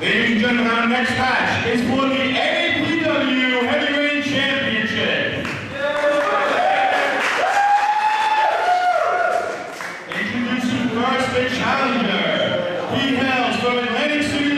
Ladies and gentlemen, our next match is for the APW Heavyweight Championship. Introducing first the challenger. He hails from Atlantic City,